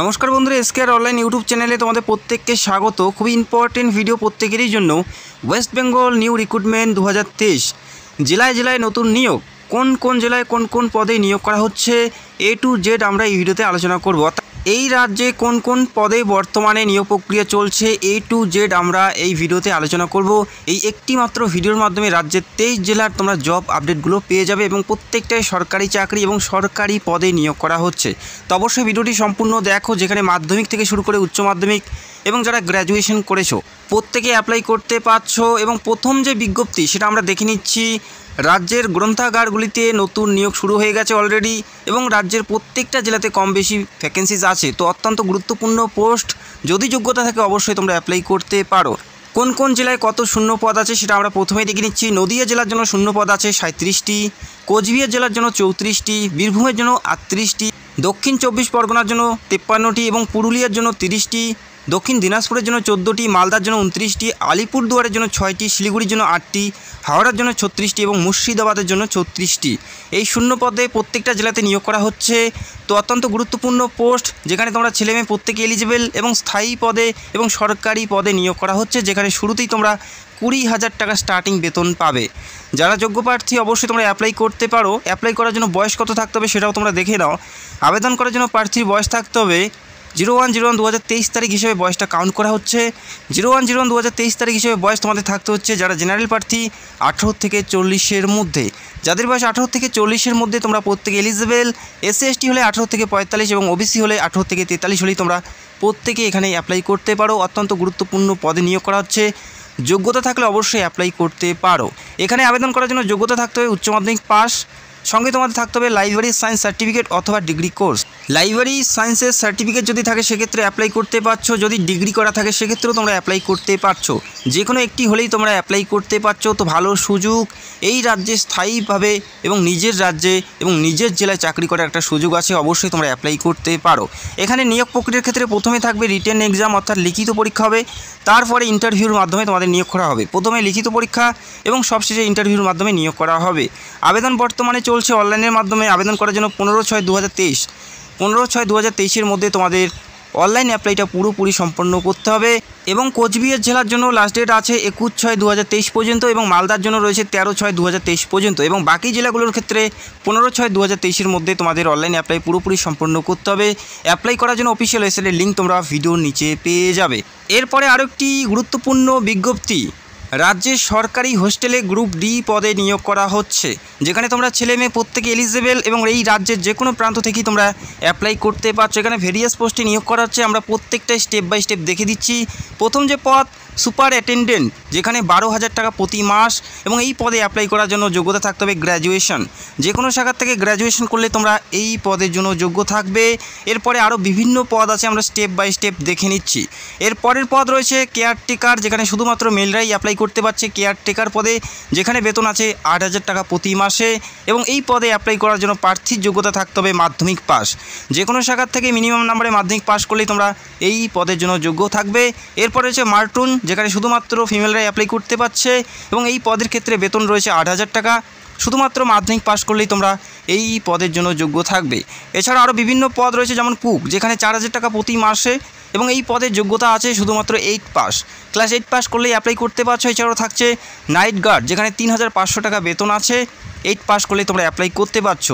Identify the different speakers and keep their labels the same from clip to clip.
Speaker 1: নমস্কার বন্ধুরা, এসকেআর online YouTube চ্যানেলে তোমাদের প্রত্যেককে স্বাগত। খুবই ইম্পর্টেন্ট ভিডিও প্রত্যেকেরই জন্য ওয়েস্ট বেঙ্গল নিউ রিক্রুটমেন্ট দু হাজার তেইশ। জেলায় জেলায় নতুন নিয়োগ। কোন কোন জেলায় কোন কোন পদে নিয়োগ করা হচ্ছে? এ টু জেড আমরা এই ভিডিওতে আলোচনা করব। এই রাজ্যে কোন কোন পদে বর্তমানে নিয়োগ প্রক্রিয়া চলছে এ টু জেড আমরা এই ভিডিওতে আলোচনা করব। এই একটি মাত্র ভিডিওর মাধ্যমে রাজ্যের তেইশ জেলার তোমরা জব আপডেটগুলো পেয়ে যাবে এবং প্রত্যেকটাই সরকারি চাকরি এবং সরকারি পদে নিয়োগ করা হচ্ছে। তো অবশ্যই ভিডিওটি সম্পূর্ণ দেখো, যেখানে মাধ্যমিক থেকে শুরু করে উচ্চ মাধ্যমিক এবং যারা গ্র্যাজুয়েশন করেছ, প্রত্যেকে অ্যাপ্লাই করতে পারছ এবং প্রথম যে বিজ্ঞপ্তি, সেটা আমরা দেখে নিচ্ছি রাজ্যের গ্রন্থাগারগুলিতে নতুন নিয়োগ শুরু হয়ে গেছে অলরেডি এবং রাজ্যের প্রত্যেকটা জেলাতে কম বেশি ভ্যাকেন্সিজ আছে। তো অত্যন্ত গুরুত্বপূর্ণ পোস্ট যদি যোগ্যতা থাকে অবশ্যই তোমরা অ্যাপ্লাই করতে পারো। কোন কোন জেলায় কত শূন্য পদ আছে সেটা আমরা প্রথমেই দেখে নিচ্ছি। নদীয়া জেলার জন্য শূন্য পদ আছে সাঁত্রিশটি কোচবিহার জেলার জন্য চৌত্রিশটি, বীরভূমের জন্য আটত্রিশটি, দক্ষিণ চব্বিশ পরগনার জন্য তেপ্পান্নটি এবং পুরুলিয়ার জন্য তিরিশটি দক্ষিণ দিনাজপুরের জন্য চোদ্দোটি, মালদার জন্য উনত্রিশটি আলিপুরদুয়ারের জন্য ছয়টি, শিলিগুড়ির জন্য আটটি, হাওড়ার জন্য ছত্রিশটি এবং মুর্শিদাবাদের জন্য ছত্রিশটি। এই শূন্য পদে প্রত্যেকটা জেলাতে নিয়োগ করা হচ্ছে। তো অত্যন্ত গুরুত্বপূর্ণ পোস্ট, যেখানে তোমরা ছেলেমেয়ে প্রত্যেকে এলিজিবল এবং স্থায়ী পদে এবং সরকারি পদে নিয়োগ করা হচ্ছে, যেখানে শুরুতেই তোমরা কুড়ি হাজার টাকা স্টার্টিং বেতন পাবে। যারা যোগ্য প্রার্থী, অবশ্যই তোমরা অ্যাপ্লাই করতে পারো। অ্যাপ্লাই করার জন্য বয়স কত থাকতে হবে সেটাও তোমরা দেখে নাও। আবেদন করার জন্য প্রার্থীর বয়স থাকতে হবে জিরো ওয়ান জিরো ওয়ান দু হাজার তেইশ তারিখ হিসেবে বয়সটা কাউন্ট করা হচ্ছে। জিরো ওয়ান জিরো ওয়ান দু হাজার তেইশ তারিখ হিসেবে বয়স তোমাদের থাকতে হচ্ছে যারা জেনারেল প্রার্থী, আঠেরো থেকে চল্লিশের মধ্যে। যাদের বয়স আঠেরো থেকে চল্লিশের মধ্যে তোমরা প্রত্যেকে এলিজিবেল এসসি এসটি হলে আঠেরো থেকে পঁয়তাল্লিশ এবং ওবিসি হলে আঠেরো থেকে তেতাল্লিশ হলেই তোমরা প্রত্যেকে এখানে অ্যাপ্লাই করতে পারো। অত্যন্ত গুরুত্বপূর্ণ পদে নিয়োগ করা হচ্ছে। যোগ্যতা থাকলে অবশ্যই অ্যাপ্লাই করতে পারো। এখানে আবেদন করার জন্য যোগ্যতা থাকতে হবে, উচ্চ মাধ্যমিক পাস সঙ্গে তোমাদের থাকতে হবে লাইব্রেরি সায়েন্স সার্টিফিকেট অথবা ডিগ্রি কোর্স। লাইব্রেরি সায়েন্সের সার্টিফিকেট যদি থাকে, সেক্ষেত্রে অ্যাপ্লাই করতে পারছ। যদি ডিগ্রি করা থাকে, সেক্ষেত্রেও তোমরা অ্যাপ্লাই করতে পারছ। যে কোনো একটি হলেই তোমরা অ্যাপ্লাই করতে পারছ। তো ভালো সুযোগ। এই রাজ্যে স্থায়ীভাবে এবং নিজের রাজ্যে এবং নিজের জেলায় চাকরি করার একটা সুযোগ আছে। অবশ্যই তোমরা অ্যাপ্লাই করতে পারো। এখানে নিয়োগ প্রক্রিয়ার ক্ষেত্রে প্রথমে থাকবে রিটেন এক্সাম অর্থাৎ লিখিত পরীক্ষা হবে। তারপরে ইন্টারভিউর মাধ্যমে তোমাদের নিয়োগ করা হবে। প্রথমে লিখিত পরীক্ষা এবং সবশেষে ইন্টারভিউর মাধ্যমে নিয়োগ করা হবে। আবেদন বর্তমানে চলছে অনলাইনের মাধ্যমে আবেদন করার জন্য পনেরো ছয় দু হাজার তেইশ। পনেরো ছয় দু হাজার তেইশের মধ্যে তোমাদের অনলাইন অ্যাপ্লাইটা পুরোপুরি সম্পন্ন করতে হবে এবং কোচবিহার জেলার জন্য লাস্ট ডেট আছে একুশ ছয় দু পর্যন্ত এবং মালদার জন্য রয়েছে তেরো ছয় দু পর্যন্ত এবং বাকি জেলাগুলোর ক্ষেত্রে পনেরো ছয় দু হাজার মধ্যে তোমাদের অনলাইন অ্যাপ্লাই পুরোপুরি সম্পন্ন করতে হবে। অ্যাপ্লাই করার জন্য অফিসিয়াল ওয়েবসাইটের লিঙ্ক তোমরা ভিডিওর নিচে পেয়ে যাবে। এরপরে আরও একটি গুরুত্বপূর্ণ বিজ্ঞপ্তি। রাজ্যের সরকারি হোস্টেলে গ্রুপ ডি পদে নিয়োগ করা হচ্ছে, যেখানে তোমরা ছেলে মেয়ে প্রত্যেকে এলিজেবেল এবং এই রাজ্যের যে কোনো প্রান্ত থেকেই তোমরা অ্যাপ্লাই করতে পারছ। এখানে ভেরিয়াস পোস্টে নিয়োগ করা হচ্ছে, আমরা প্রত্যেকটা স্টেপ বাই স্টেপ দেখে দিচ্ছি। প্রথম যে পদ সুপার অ্যাটেন্ডেন্ট, যেখানে বারো হাজার টাকা প্রতি মাস এবং এই পদে অ্যাপ্লাই করার জন্য যোগ্যতা থাকতে হবে গ্র্যাজুয়েশন যে কোনো শাখার থেকে গ্র্যাজুয়েশন করলে তোমরা এই পদের জন্য যোগ্য থাকবে। এরপরে আরও বিভিন্ন পদ আছে, আমরা স্টেপ বাই স্টেপ দেখে নিচ্ছি। এরপরের পদ রয়েছে কেয়ারটেকার যেখানে শুধুমাত্র মেলরাই অ্যাপ্লাই করতে পারছে কেয়ারটেকার পদে, যেখানে বেতন আছে আট হাজার টাকা প্রতি মাসে এবং এই পদে অ্যাপ্লাই করার জন্য প্রার্থীর যোগ্যতা থাকতে হবে মাধ্যমিক পাস। যে কোনো শাখার থেকে মিনিমাম নাম্বারে মাধ্যমিক পাস করলেই তোমরা এই পদের জন্য যোগ্য থাকবে। এরপর রয়েছে মার্টুন যেখানে শুধুমাত্র ফিমেলরাই অ্যাপ্লাই করতে পারছে এবং এই পদের ক্ষেত্রে বেতন রয়েছে আট হাজার টাকা। শুধুমাত্র মাধ্যমিক পাশ করলেই তোমরা এই পদের জন্য যোগ্য থাকবে। এছাড়া আরও বিভিন্ন পদ রয়েছে যেমন কুক, যেখানে চার হাজার টাকা প্রতি মাসে এবং এই পদের যোগ্যতা আছে শুধুমাত্র eight pass class eight pass করলেই অ্যাপ্লাই করতে পারছ। এছাড়াও থাকছে নাইট গার্ড যেখানে তিন হাজার পাঁচশো টাকা বেতন আছে। এইট পাস করলেই তোমরা অ্যাপ্লাই করতে পারছ।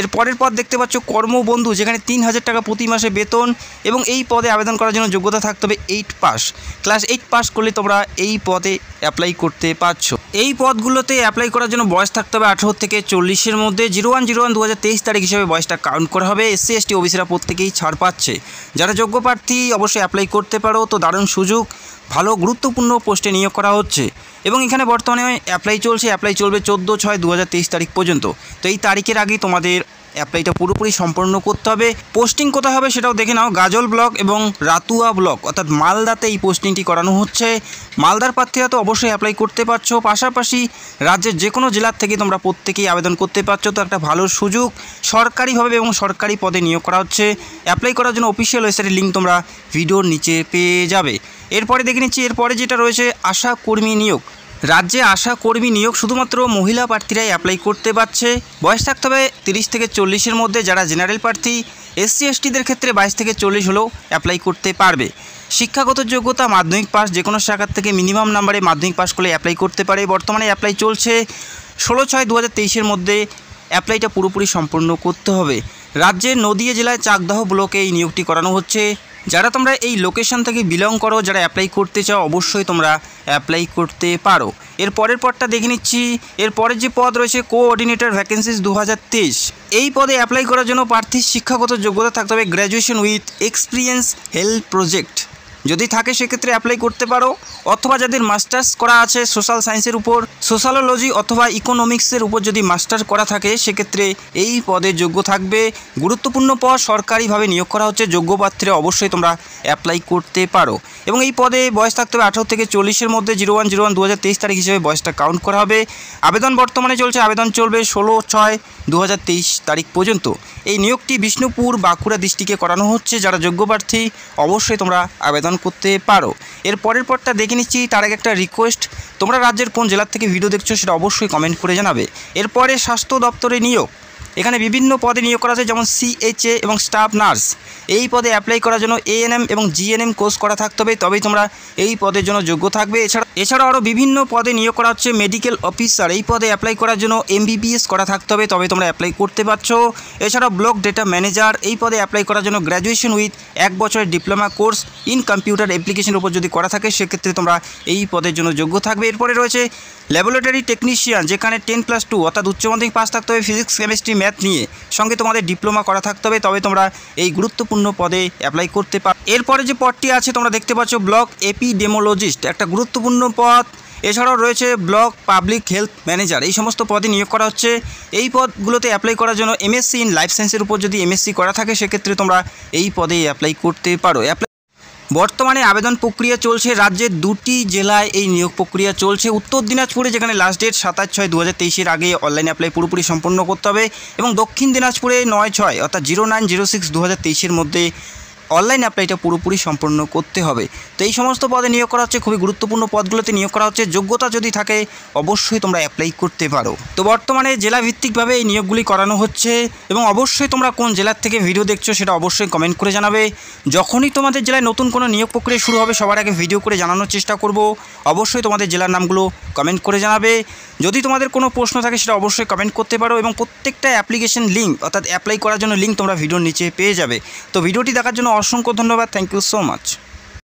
Speaker 1: এর পরের পদ দেখতে পাচ্ছ কর্মবন্ধু, যেখানে তিন হাজার টাকা প্রতি মাসে বেতন এবং এই পদে আবেদন করার জন্য যোগ্যতা থাকতে হবে eight pass class eight pass করলে তোমরা এই পদে অ্যাপ্লাই করতে পারছ। এই পদগুলোতে অ্যাপ্লাই করার জন্য বয়স থাকতে হবে আঠেরো থেকে চল্লিশের মধ্যে। জিরো ওয়ান জিরো ওয়ান দু হাজার তেইশ তারিখ হিসেবে বয়সটা কাউন্ট করা হবে। এসসি এসটি ওবিসিরা প্রত্যেকেই ছাড় পাচ্ছে। যারা যোগ্য প্রার্থী অবশ্যই অ্যাপ্লাই করতে পারো। তো দারুণ সুযোগ। ভালো গুরুত্বপূর্ণ পোস্টে নিয়োগ করা হচ্ছে এবং এখানে বর্তমানে অ্যাপ্লাই চলছে অ্যাপ্লাই চলবে চোদ্দ ছয় দু তারিখ পর্যন্ত। তো এই তারিখের আগেই তোমাদের অ্যাপ্লাইটা পুরোপুরি সম্পন্ন করতে হবে। পোস্টিং কোথায় হবে সেটাও দেখে নাও। গাজল ব্লক এবং রাতুয়া ব্লক অর্থাৎ মালদাতে এই পোস্টিংটি করানো হচ্ছে। মালদার প্রার্থীরা তো অবশ্যই অ্যাপ্লাই করতে পারছ। পাশাপাশি রাজ্যের যে কোনো জেলার থেকে তোমরা প্রত্যেকেই আবেদন করতে পারছ। তো একটা ভালো সুযোগ সরকারিভাবে এবং সরকারি পদে নিয়োগ করা হচ্ছে। অ্যাপ্লাই করার জন্য অফিসিয়াল ওয়েবসাইটের লিঙ্ক তোমরা ভিডিওর নিচে পেয়ে যাবে। এরপরে দেখে নিচ্ছি, এরপরে যেটা রয়েছে, আশা কর্মী নিয়োগ। রাজ্যে আশা কর্মী নিয়োগ শুধুমাত্র মহিলা প্রার্থীরাই অ্যাপ্লাই করতে পারছে। বয়স থাকতে হবে তিরিশ থেকে চল্লিশের মধ্যে। যারা জেনারেল প্রার্থী এসসি এসটিদের ক্ষেত্রে বাইশ থেকে চল্লিশ হলেও অ্যাপ্লাই করতে পারবে। শিক্ষাগত যোগ্যতা, মাধ্যমিক পাস যে কোনো শাখার থেকে মিনিমাম নাম্বারে মাধ্যমিক পাস করলে অ্যাপ্লাই করতে পারে। বর্তমানে অ্যাপ্লাই চলছে ষোলো ছয় দু হাজার মধ্যে। অ্যাপ্লাইটা পুরোপুরি সম্পূর্ণ করতে হবে। রাজ্যের নদিয়া জেলায় চাকদাহ ব্লকে এই নিয়োগটি করানো হচ্ছে। যারা তোমরা এই লোকেশন থেকে বিলং করো, যারা অ্যাপ্লাই করতে চাও, অবশ্যই তোমরা অ্যাপ্লাই করতে পারো। এর পরের পদটা দেখে নিচ্ছি। এর পরের যে পদ রয়েছে কোঅর্ডিনেটর ভ্যাকেন্সিস দু হাজার তেইশ। এই পদে অ্যাপ্লাই করার জন্য প্রার্থীর শিক্ষাগত যোগ্যতা থাকতে হবে graduation with experience health project যদি থাকে সেক্ষেত্রে অ্যাপ্লাই করতে পারো। অথবা যাদের মাস্টার্স করা আছে সোশ্যাল সায়েন্সের উপর সোশ্যালোলজি অথবা ইকোনমিক্সের উপর যদি মাস্টার করা থাকে, সেক্ষেত্রে এই পদে যোগ্য থাকবে। গুরুত্বপূর্ণ পদ সরকারিভাবে নিয়োগ করা হচ্ছে, যোগ্য প্রার্থীরা অবশ্যই তোমরা অ্যাপ্লাই করতে পারো। এবং এই পদে বয়স থাকতে হবে আঠারো থেকে চল্লিশের মধ্যে জিরো ওয়ান জিরো ওয়ান দু হাজার তেইশ তারিখ হিসেবে বয়সটা কাউন্ট করা হবে। আবেদন বর্তমানে চলছে, আবেদন চলবে ষোলো ছয় দু হাজার তেইশ তারিখ পর্যন্ত। এই নিয়োগটি বিষ্ণুপুর বাঁকুড়া ডিস্ট্রিক্টে করানো হচ্ছে। যারা যোগ্য প্রার্থী, অবশ্যই তোমরা আবেদন করতে পারো। এর পরের পরটা দেখে নিচ্ছি, তার আগে একটা রিকোয়েস্ট তোমরা রাজ্যের কোন জেলার থেকে ভিডিও দেখছ সেটা অবশ্যই কমেন্ট করে জানাবে। এরপরে স্বাস্থ্য দপ্তরে নিয়োগ। এখানে বিভিন্ন পদে নিয়োগ করা আছে, যেমন সিএচএ এবং স্টাফ নার্স এই পদে অ্যাপ্লাই করার জন্য এএনএম এবং জিএনএম কোর্স করা থাকতে হবে, তবেই তোমরা এই পদের জন্য যোগ্য থাকবে। এছাড়া, এছাড়াও আরও বিভিন্ন পদে নিয়োগ করা হচ্ছে মেডিকেল অফিসার এই পদে অ্যাপ্লাই করার জন্য এমবিবিএস করা থাকতে হবে, তবে তোমরা অ্যাপ্লাই করতে পারছ। এছাড়াও ব্লক ডেটা ম্যানেজার এই পদে অ্যাপ্লাই করার জন্য গ্র্যাজুয়েশন উইথ এক বছরের ডিপ্লোমা কোর্স ইন কম্পিউটার অ্যাপ্লিকেশনের উপর যদি করা থাকে, সেক্ষেত্রে তোমরা এই পদের জন্য যোগ্য থাকবে। এরপরে রয়েছে ল্যাবরেটরি টেকনিশিয়ান যেখানে টেন প্লাস টু অর্থাৎ উচ্চ মাধ্যমিক পাস থাকতে হবে ফিজিক্স কেমিস্ট্রি নিয়ে সঙ্গে তোমাদের ডিপ্লোমা করা থাকতে হবে, তবে তোমরা এই গুরুত্বপূর্ণ পদে অ্যাপ্লাই করতে পারো এরপরে যে পদটি আছে তোমরা দেখতে পাচ্ছ ব্লক এপিডেমোলজিস্ট, একটা গুরুত্বপূর্ণ পদ। এছাড়াও রয়েছে ব্লক পাবলিক হেলথ ম্যানেজার, এই সমস্ত পদে নিয়োগ করা হচ্ছে। এই পদগুলোতে অ্যাপ্লাই করার জন্য এমএসসি ইন লাইফ সায়েন্সের উপর যদি এমএসসি করা থাকে, সেক্ষেত্রে তোমরা এই পদে অ্যাপ্লাই করতে পারো। অ্যাপ্লাই বর্তমানে আবেদন প্রক্রিয়া চলছে রাজ্যের দুটি জেলায় এই নিয়োগ প্রক্রিয়া চলছে। উত্তর দিনাজপুরে, যেখানে লাস্ট ডেট সাতাশ ছয় দু হাজার আগে অনলাইন অ্যাপ্লাই পুরোপুরি সম্পন্ন করতে হবে এবং দক্ষিণ দিনাজপুরে নয় ছয়, অর্থাৎ জিরো নাইন জিরো সিক্স দু হাজার মধ্যে অনলাইন অ্যাপ্লাইটা পুরোপুরি সম্পন্ন করতে হবে। তো এই সমস্ত পদে নিয়োগ করা হচ্ছে, খুবই গুরুত্বপূর্ণ পদগুলোতে নিয়োগ করা হচ্ছে। যোগ্যতা যদি থাকে, অবশ্যই তোমরা অ্যাপ্লাই করতে পারো। তো বর্তমানে জেলা ভিত্তিকভাবে এই নিয়োগগুলি করানো হচ্ছে এবং অবশ্যই তোমরা কোন জেলার থেকে ভিডিও দেখছ সেটা অবশ্যই কমেন্ট করে জানাবে। যখনই তোমাদের জেলায় নতুন কোনো নিয়োগ প্রক্রিয়া শুরু হবে, সবার আগে ভিডিও করে জানানোর চেষ্টা করব। অবশ্যই তোমাদের জেলার নামগুলো কমেন্ট করে জানাবে। যদি তোমাদের কোনো প্রশ্ন থাকে, সেটা অবশ্যই কমেন্ট করতে পারো এবং প্রত্যেকটা অ্যাপ্লিকেশন লিঙ্ক অর্থাৎ অ্যাপ্লাই করার জন্য লিঙ্ক তোমরা ভিডিওর নিচে পেয়ে যাবে। তো ভিডিওটি দেখার জন্য অসংখ্য ধন্যবাদ থ্যাংক ইউ সো মাচ